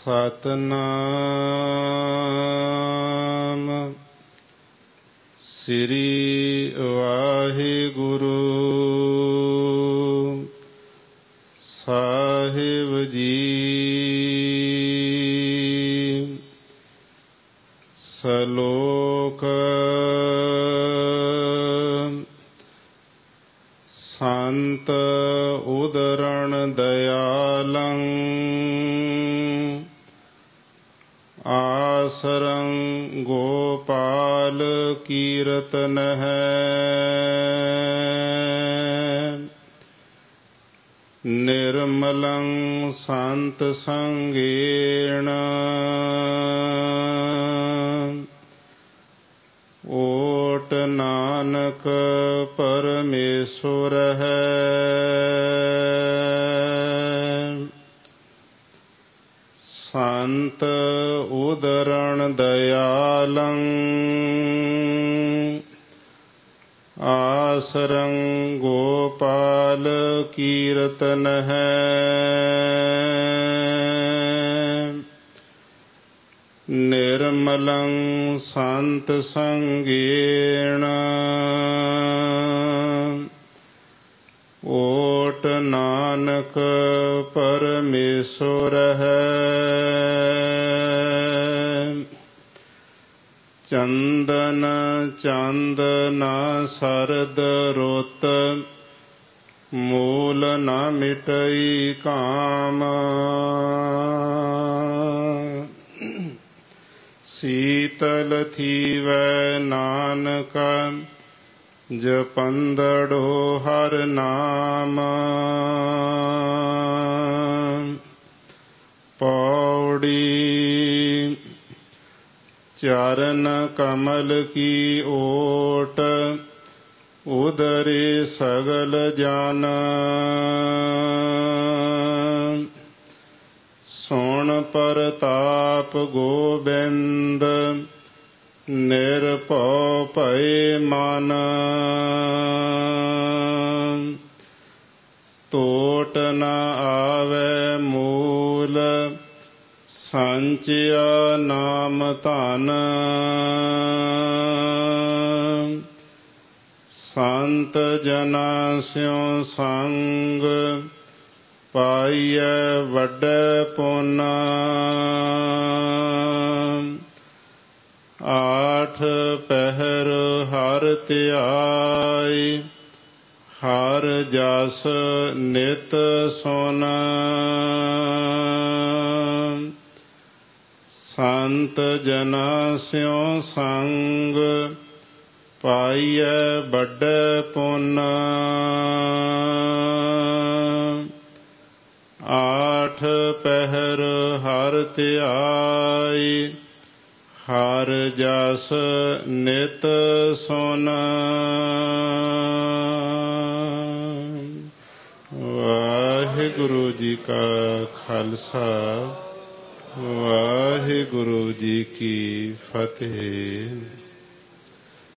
ਸਤਨਾਮ। ਸ੍ਰੀ ਵਾਹਿਗੁਰੂ। ਸਾਹਿਬ ਜੀ। ਸਲੋਕ। ਸੰਤ ਉਦਰਣ ਦਇਆਲੰ। ਆਸਰੰ ਗੋਪਾਲ ਕੀਰਤਨ ਹੈ ਨਿਰਮਲੰ ਸੰਤ ਸੰਗੇਣ ਓਟ ਨਾਨਕ ਪਰਮੇਸ਼ੁਰ ਹੈ। ਸੰਤ ਉਦਰਣ ਦਇਆਲੰ ਆਸਰੰ ਗੋਪਾਲ ਕੀਰਤਨ ਹੈ। ਨਿਰਮਲੰ ਸੰਤ ਸੰਗੇਣ ਓਟ ਨਾਨਕ ਪਰਮੇਸ਼ੁਰ ਹੈ। ਚੰਦਨ ਚੰਦ ਨਾ ਸਰਦ ਰੁੱਤ, ਮੂਲ ਨਾ ਮਿਟਈ ਕਾਮ। ਸੀਤਲ ਥੀਵੈ ਨਾਨਕ ਜਪੰਦੜੋ ਹਰ ਨਾਮ। ਪੌੜੀ ਚਰਨ ਕਮਲ ਕੀ ਓਟ ਉਦਰੇ ਸਗਲ ਜਨ। ਸੋਣ ਪਰਤਾਪ ਗੋਬਿੰਦ ਨਿਰਭਉ ਭਏ ਮਨ ਟੋਟ ਨ ਆਵੇ ਮੂਲ ਸੰਚਿਆ ਨਾਮ ਧਨ ਸੰਤ ਜਨਾ ਸਿਉ ਸੰਗ ਪਾਈਐ ਵੱਡੇ ਪੁੰਨ ਆਠ ਪਹਿਰ ਹਰ ਧਿਆਈ, ਹਰ ਜਸ ਨਿਤ ਸੁਨ। ਸੰਤ ਜਨਾ ਸਿਉ ਸੰਗ, ਪਾਈਐ ਵੱਡੇ ਪੁੰਨ। ਆਠ ਪਹਿਰ ਹਰ ਧਿਆਈ ਹਰ ਜਸ ਨਿਤ ਸੁਨ। ਵਾਹਿਗੁਰੂ ਜੀ ਕਾ ਖਾਲਸਾ ਵਾਹਿਗੁਰੂ ਜੀ ਕੀ ਫਤਿਹ।